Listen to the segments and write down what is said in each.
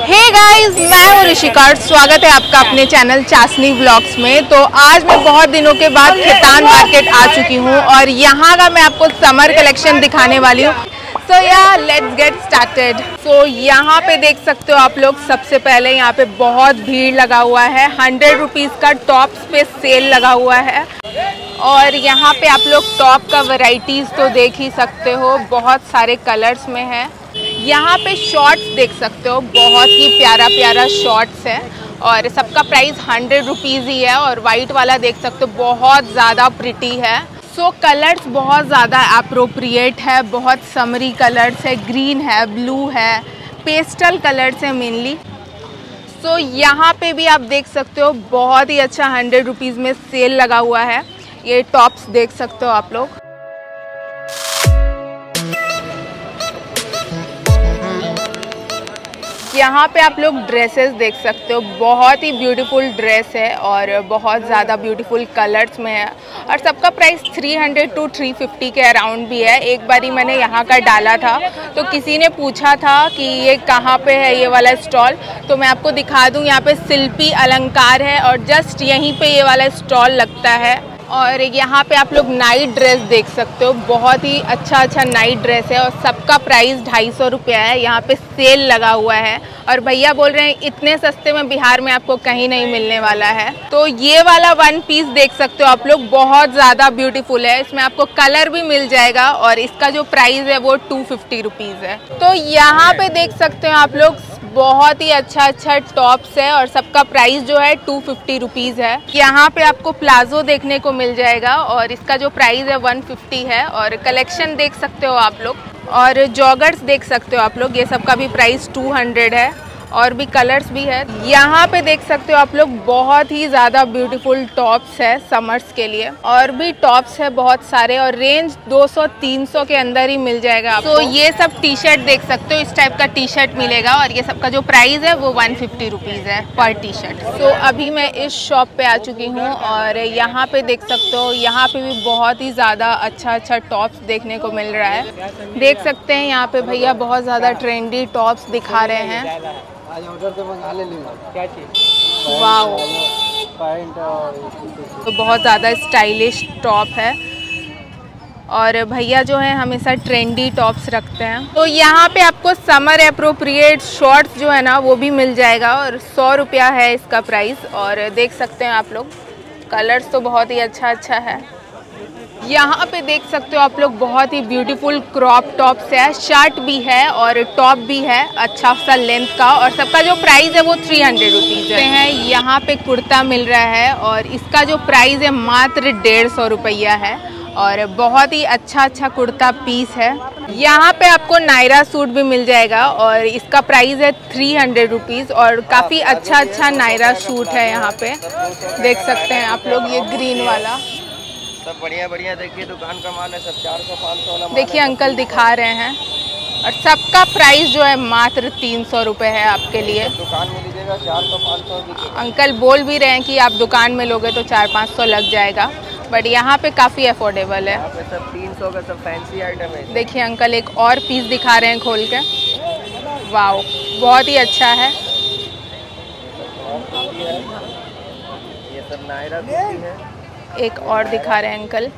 Hey guys मैं हूँ ऋषिका और स्वागत है आपका अपने चैनल चासनी ब्लॉग्स में। तो आज मैं बहुत दिनों के बाद खेतान मार्केट आ चुकी हूँ और यहाँ का मैं आपको समर कलेक्शन दिखाने वाली हूँ। सो या लेट्स गेट स्टार्टेड सो यहाँ पे देख सकते हो आप लोग, सबसे पहले यहाँ पे बहुत भीड़ लगा हुआ है। हंड्रेड रुपीज़ का टॉप्स पे सेल लगा हुआ है। और यहाँ पे आप लोग टॉप का वैरायटीज़ तो देख ही सकते हो। बहुत सारे कलर्स में है। यहाँ पे शॉर्ट्स देख सकते हो बहुत ही प्यारा प्यारा शॉर्ट्स है और सबका प्राइस हंड्रेड रुपीज़ ही है और वाइट वाला देख सकते हो बहुत ज़्यादा प्रिटी है। सो so, कलर्स बहुत ज़्यादा अप्रोप्रिएट है बहुत समरी कलर्स है ग्रीन है ब्लू है पेस्टल कलर्स है मेनली सो so, यहाँ पे भी आप देख सकते हो बहुत ही अच्छा हंड्रेड रुपीज़ में सेल लगा हुआ है। ये टॉप्स देख सकते हो आप लोग। यहाँ पे आप लोग ड्रेसेस देख सकते हो। बहुत ही ब्यूटीफुल ड्रेस है और बहुत ज़्यादा ब्यूटीफुल कलर्स में है। और सबका प्राइस 300 टू 350 के अराउंड भी है। एक बारी मैंने यहाँ का डाला था तो किसी ने पूछा था कि ये कहाँ पे है ये वाला स्टॉल तो मैं आपको दिखा दूँ, यहाँ पे शिल्पी अलंकार है और जस्ट यहीं पर ये वाला स्टॉल लगता है। और यहाँ पे आप लोग नाइट ड्रेस देख सकते हो। बहुत ही अच्छा अच्छा नाइट ड्रेस है और सबका प्राइस ढाई सौ रुपया है। यहाँ पे सेल लगा हुआ है। और भैया बोल रहे हैं, इतने सस्ते में बिहार में आपको कहीं नहीं मिलने वाला है। तो ये वाला वन पीस देख सकते हो आप लोग। बहुत ज़्यादा ब्यूटीफुल है। इसमें आपको कलर भी मिल जाएगा और इसका जो प्राइस है वो टू फिफ्टी है। तो यहाँ पे देख सकते हो आप लोग बहुत ही अच्छा अच्छा टॉप्स है और सबका प्राइस जो है टू फिफ्टी रुपीज़ है। यहाँ पे आपको प्लाजो देखने को मिल जाएगा और इसका जो प्राइस है वन फिफ्टी है और कलेक्शन देख सकते हो आप लोग और जॉगर्स देख सकते हो आप लोग। ये सबका भी प्राइस टू हंड्रेड है। और भी कलर्स भी है। यहाँ पे देख सकते हो आप लोग, बहुत ही ज़्यादा ब्यूटीफुल टॉप्स है समर्स के लिए। और भी टॉप्स है बहुत सारे और रेंज 200-300 के अंदर ही मिल जाएगा आपको। तो ये सब टी शर्ट देख सकते हो, इस टाइप का टी शर्ट मिलेगा और ये सबका जो प्राइस है वो वन फिफ्टी है पर टी शर्ट तो अभी मैं इस शॉप पे आ चुकी हूँ और यहाँ पे देख सकते हो, यहाँ पे भी बहुत ही ज़्यादा अच्छा अच्छा टॉप्स देखने को मिल रहा है। देख सकते हैं यहाँ पे भैया, बहुत ज़्यादा ट्रेंडी टॉप्स दिखा रहे हैं। आज ऑर्डर तो मंगा ले लूँगा। क्या चीज़? वाओ। पैंट और तो बहुत ज़्यादा स्टाइलिश टॉप है। और भैया जो है हमेशा ट्रेंडी टॉप्स रखते हैं। तो यहाँ पे आपको समर अप्रोप्रिएट शॉर्ट्स जो है ना वो भी मिल जाएगा और सौ रुपया है इसका प्राइस और देख सकते हैं आप लोग कलर्स तो बहुत ही अच्छा अच्छा है। यहाँ पे देख सकते हो आप लोग बहुत ही ब्यूटीफुल क्रॉप टॉप्स है। शर्ट भी है और टॉप भी है। अच्छा सा लेंथ का और सबका जो प्राइस है वो थ्री हंड्रेड रुपीज़ है। यहाँ पे कुर्ता मिल रहा है और इसका जो प्राइस है मात्र डेढ़ सौ रुपया है और बहुत ही अच्छा अच्छा कुर्ता पीस है। यहाँ पे आपको नायरा सूट भी मिल जाएगा और इसका प्राइस है थ्री हंड्रेड रुपीज़ और काफ़ी अच्छा अच्छा नायरा सूट है यहाँ पे। देख सकते हैं आप लोग, ये ग्रीन वाला। सब बढ़िया बढ़िया देखिए दुकान का माल है सब चार सौ पाँच सौ वाला देखिए अंकल दिखा रहे हैं। और सबका प्राइस जो है मात्र तीन सौ रुपये है आपके लिए। दुकान में लीजिएगा चार सौ पाँच सौ अंकल बोल भी रहे हैं कि आप दुकान में लोगे तो चार पाँच सौ लग जाएगा बट यहाँ पे काफ़ी अफोर्डेबल है। पे सब तीन सौ का सब फैंसी आइटम है। देखिए अंकल एक और पीस दिखा रहे हैं खोल के। वाओ बहुत ही अच्छा है। ये सब नायरा है। एक और दिखा रहे हैं अंकल।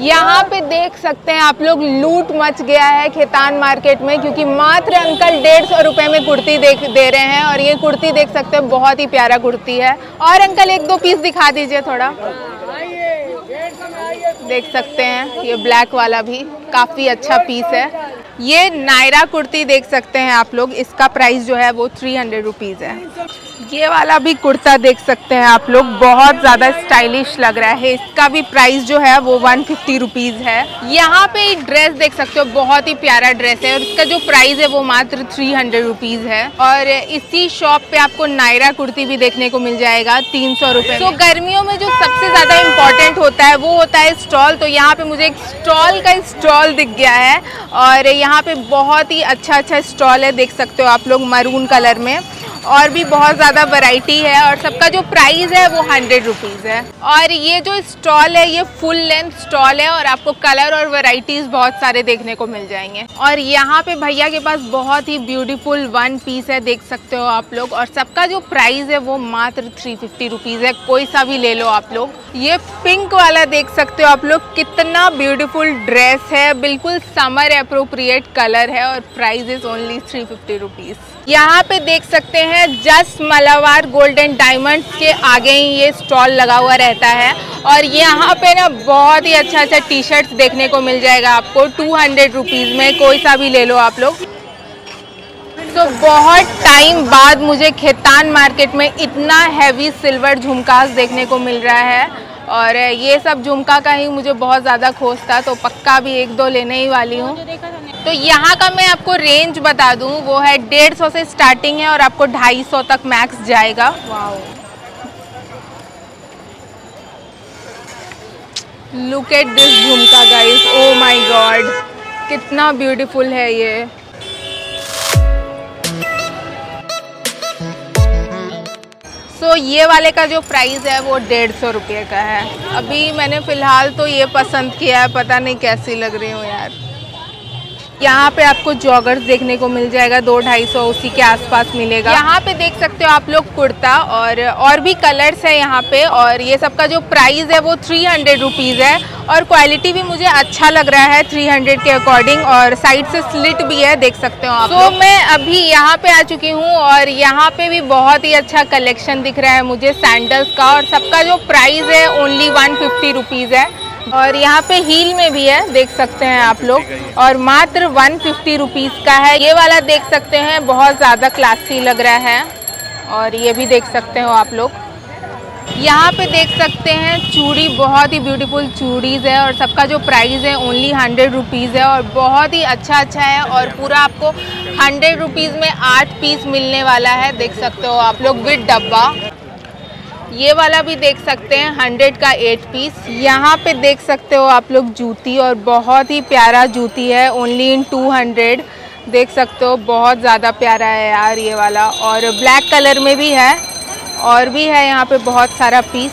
यहाँ पे देख सकते हैं आप लोग, लूट मच गया है खेतान मार्केट में, क्योंकि मात्र अंकल डेढ़ सौ रुपये में कुर्ती देख दे रहे हैं, और ये कुर्ती देख सकते हैं, बहुत ही प्यारा कुर्ती है। और अंकल, एक दो पीस दिखा दीजिए थोड़ा। देख सकते हैं, ये ब्लैक वाला भी काफ़ी अच्छा पीस है। ये नायरा कुर्ती देख सकते हैं आप लोग। इसका प्राइस जो है वो थ्री हंड्रेड रुपीज़ है। ये वाला भी कुर्ता देख सकते हैं आप लोग। बहुत ज़्यादा स्टाइलिश लग रहा है। इसका भी प्राइस जो है वो वन फिफ्टी रुपीज़ है। यहाँ पे एक ड्रेस देख सकते हो। बहुत ही प्यारा ड्रेस है और इसका जो प्राइस है वो मात्र थ्री हंड्रेड रुपीज़ है। और इसी शॉप पे आपको नायरा कुर्ती भी देखने को मिल जाएगा, तीन सौ रुपये तो गर्मियों में जो सबसे ज़्यादा होता है, वो होता है स्टॉल। तो यहाँ पे मुझे एक स्टॉल का स्टॉल दिख गया है और यहाँ पे बहुत ही अच्छा अच्छा स्टॉल है, देख सकते हो आप लोग, मरून कलर में। और भी बहुत ज़्यादा वैरायटी है और सबका जो प्राइस है वो हंड्रेड रुपीज़ है। और ये जो स्टॉल है, ये फुल लेंथ स्टॉल है और आपको कलर और वैरायटीज़ बहुत सारे देखने को मिल जाएँगे। और यहाँ पे भैया के पास बहुत ही ब्यूटीफुल वन पीस है, देख सकते हो आप लोग। और सबका जो प्राइस है वो मात्र थ्री फिफ्टी रुपीज़ है। कोई सा भी ले लो आप लोग। ये पिंक वाला देख सकते हो आप लोग। कितना ब्यूटीफुल ड्रेस है। बिल्कुल समर अप्रोप्रिएट कलर है और price is only three fifty rupees यहाँ पे देख सकते हैं जस्ट मलावार गोल्डन डायमंड के आगे ही ये स्टॉल लगा हुआ रहता है। और यहाँ पे ना बहुत ही अच्छा अच्छा टी शर्ट्स देखने को मिल जाएगा आपको टू हंड्रेड रुपीज़ में, कोई सा भी ले लो आप लोग। तो बहुत टाइम बाद मुझे खेतान मार्केट में इतना हैवी सिल्वर झुमकास देखने को मिल रहा है। और ये सब झुमका का ही मुझे बहुत ज़्यादा खोज था तो पक्का भी एक दो लेने ही वाली हूँ। तो यहाँ का मैं आपको रेंज बता दूँ वो है डेढ़ सौ से स्टार्टिंग है और आपको ढाई सौ तक मैक्स जाएगा। Look at this jhumka guys oh my god कितना ब्यूटीफुल है ये। सो so, ये वाले का जो प्राइस है वो डेढ़ सौ रुपये का है। अभी मैंने फ़िलहाल तो ये पसंद किया है पता नहीं कैसी लग रही हूँ यार। यहाँ पे आपको जॉगर्स देखने को मिल जाएगा दो ढाई सौ उसी के आसपास मिलेगा। यहाँ पे देख सकते हो आप लोग कुर्ता और और भी कलर्स है यहाँ पे और ये सब का जो प्राइस है वो थ्री हंड्रेड रुपीज़ है। और क्वालिटी भी मुझे अच्छा लग रहा है थ्री हंड्रेड के अकॉर्डिंग और साइड से स्लिट भी है देख सकते हो आप तो मैं अभी यहाँ पे आ चुकी हूँ और यहाँ पे भी बहुत ही अच्छा कलेक्शन दिख रहा है मुझे सैंडल्स का और सबका जो प्राइस है ओनली वन फिफ्टी है। और यहाँ पे हील में भी है, देख सकते हैं आप लोग। और मात्र वन फिफ्टी रुपीज़ का है। ये वाला देख सकते हैं, बहुत ज़्यादा क्लासी लग रहा है। और ये भी देख सकते हो आप लोग। यहाँ पे देख सकते हैं, चूड़ी, बहुत ही ब्यूटीफुल चूड़ीज़ है और सबका जो प्राइस है ओनली हंड्रेड रुपीज़ है और बहुत ही अच्छा अच्छा है और पूरा आपको हंड्रेड रुपीज़ में आठ पीस मिलने वाला है, देख सकते हो आप लोग, विद डब्बा। ये वाला भी देख सकते हैं हंड्रेड का एट पीस यहाँ पे देख सकते हो आप लोग जूती और बहुत ही प्यारा जूती है ओनली इन टू हंड्रेड देख सकते हो, बहुत ज़्यादा प्यारा है यार ये वाला. और ब्लैक कलर में भी है, और भी है यहाँ पे बहुत सारा पीस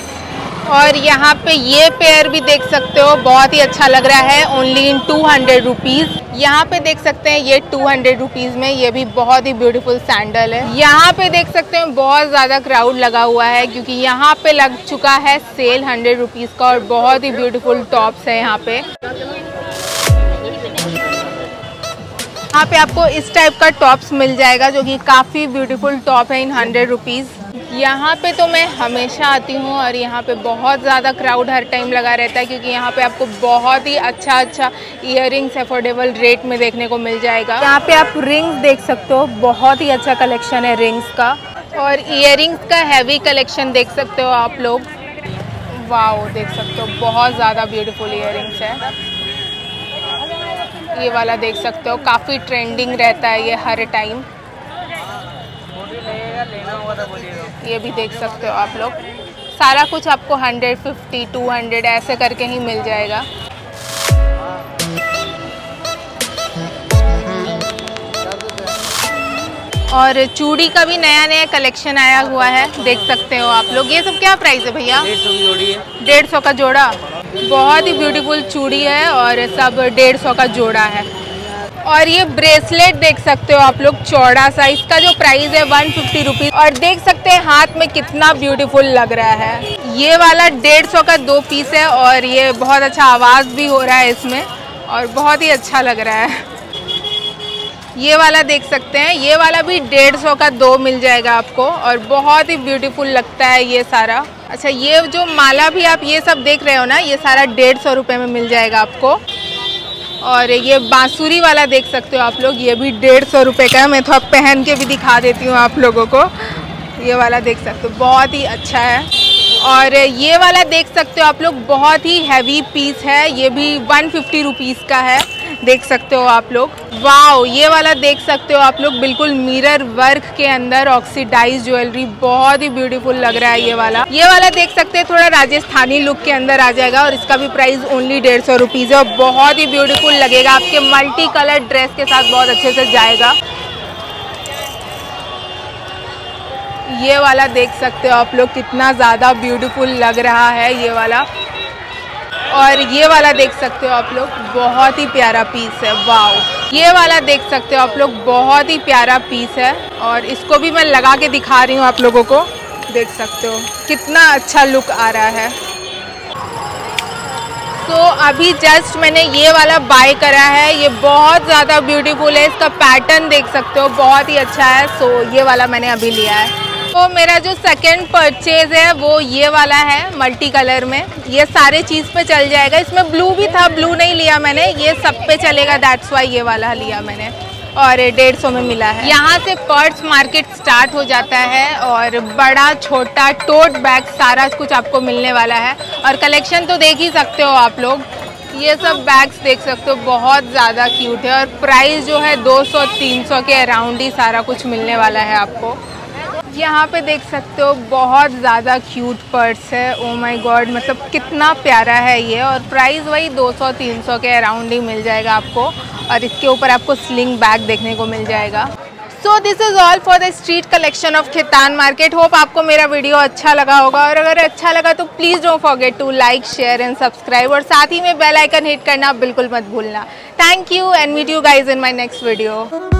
और यहाँ पे ये पेयर भी देख सकते हो, बहुत ही अच्छा लग रहा है only in two hundred rupees यहाँ पे देख सकते हैं, ये टू हंड्रेड रुपीज़ में, ये भी बहुत ही ब्यूटीफुल सैंडल है. यहाँ पे देख सकते हैं, बहुत ज़्यादा क्राउड लगा हुआ है, क्योंकि यहाँ पे लग चुका है सेल हंड्रेड रुपीज़ का और बहुत ही ब्यूटीफुल टॉप्स है यहाँ पे. यहाँ पे आपको इस टाइप का टॉप्स मिल जाएगा, जो कि काफ़ी ब्यूटीफुल टॉप है इन हंड्रेड रुपीज़ यहाँ पे तो मैं हमेशा आती हूँ और यहाँ पे बहुत ज़्यादा क्राउड हर टाइम लगा रहता है क्योंकि यहाँ पे आपको बहुत ही अच्छा अच्छा इयर अफोर्डेबल रेट में देखने को मिल जाएगा। यहाँ पे आप रिंग्स देख सकते हो बहुत ही अच्छा कलेक्शन है रिंग्स का। और इयर का हैवी कलेक्शन देख सकते हो आप लोग। वाओ देख सकते हो बहुत ज़्यादा ब्यूटीफुल इयर है। ये वाला देख सकते हो काफ़ी ट्रेंडिंग रहता है ये हर टाइम ये भी देख सकते हो आप लोग। सारा कुछ आपको 150, 200 ऐसे करके ही मिल जाएगा। और चूड़ी का भी नया नया कलेक्शन आया हुआ है। देख सकते हो आप लोग। ये सब क्या प्राइस है भैया? डेढ़ सौ की जोड़ी है। डेढ़ सौ का जोड़ा। बहुत ही ब्यूटीफुल चूड़ी है और सब डेढ़ सौ का जोड़ा है। और ये ब्रेसलेट देख सकते हो आप लोग, चौड़ा सा, इसका जो प्राइस है वन फिफ्टी रुपीज़ और देख सकते हैं हाथ में कितना ब्यूटीफुल लग रहा है। ये वाला डेढ़ सौ का दो पीस है और ये बहुत अच्छा आवाज़ भी हो रहा है इसमें और बहुत ही अच्छा लग रहा है। ये वाला देख सकते हैं, ये वाला भी डेढ़ सौ का दो मिल जाएगा आपको और बहुत ही ब्यूटीफुल लगता है ये सारा। अच्छा ये जो माला भी आप ये सब देख रहे हो ना, ये सारा डेढ़ सौ रुपये में मिल जाएगा आपको। और ये बांसुरी वाला देख सकते हो आप लोग, ये भी डेढ़ सौ रुपये का है। मैं थोड़ा पहन के भी दिखा देती हूँ आप लोगों को। ये वाला देख सकते हो, बहुत ही अच्छा है। और ये वाला देख सकते हो आप लोग, बहुत ही हैवी पीस है। ये भी वन फिफ्टी रुपीज़ का है। देख सकते हो आप लोग। वाओ, ये वाला देख सकते हो आप लोग। बिल्कुल मिरर वर्क के अंदर ऑक्सीडाइज ज्वेलरी बहुत ही ब्यूटीफुल लग रहा है ये वाला। ये वाला देख सकते हैं, थोड़ा राजस्थानी लुक के अंदर आ जाएगा और इसका भी प्राइस ओनली डेढ़ सौ रुपीज़ है और बहुत ही ब्यूटीफुल लगेगा। आपके मल्टी कलर ड्रेस के साथ बहुत अच्छे से जाएगा। ये वाला देख सकते हो आप लोग, कितना ज़्यादा ब्यूटीफुल लग रहा है ये वाला। और ये वाला देख सकते हो आप लोग, बहुत ही प्यारा पीस है वाओ ये वाला देख सकते हो आप लोग, बहुत ही प्यारा पीस है और इसको भी मैं लगा के दिखा रही हूँ आप लोगों को। देख सकते हो, कितना अच्छा लुक आ रहा है। तो अभी जस्ट मैंने ये वाला बाय करा है, ये बहुत ज़्यादा ब्यूटीफुल है, इसका पैटर्न देख सकते हो, बहुत ही अच्छा है। सो ये वाला मैंने अभी लिया है। तो मेरा जो सेकंड परचेज है, वो ये वाला है मल्टी कलर में। ये सारे चीज़ पे चल जाएगा। इसमें ब्लू भी था ब्लू नहीं लिया मैंने। ये सब पे चलेगा दैट्स वाई ये वाला लिया मैंने। और डेढ़ सौ में मिला है। यहाँ से पर्स मार्केट स्टार्ट हो जाता है और बड़ा, छोटा टोट बैग सारा कुछ आपको मिलने वाला है। और कलेक्शन तो देख ही सकते हो आप लोग। ये सब बैग्स देख सकते हो, बहुत ज़्यादा क्यूट है। और प्राइस जो है 200-300 के अराउंड ही सारा कुछ मिलने वाला है आपको। यहाँ पे देख सकते हो बहुत ज़्यादा क्यूट पर्स है। ओ माय गॉड मतलब कितना प्यारा है ये और प्राइस वही 200-300 के अराउंड ही मिल जाएगा आपको और इसके ऊपर आपको स्लिंग बैग देखने को मिल जाएगा। So this is all for the street collection of Khitan market hope आपको मेरा वीडियो अच्छा लगा होगा और अगर अच्छा लगा तो please don't forget to like share and subscribe और साथ ही में बेल आइकन हिट करना बिल्कुल मत भूलना। Thank you and meet you guys in my next video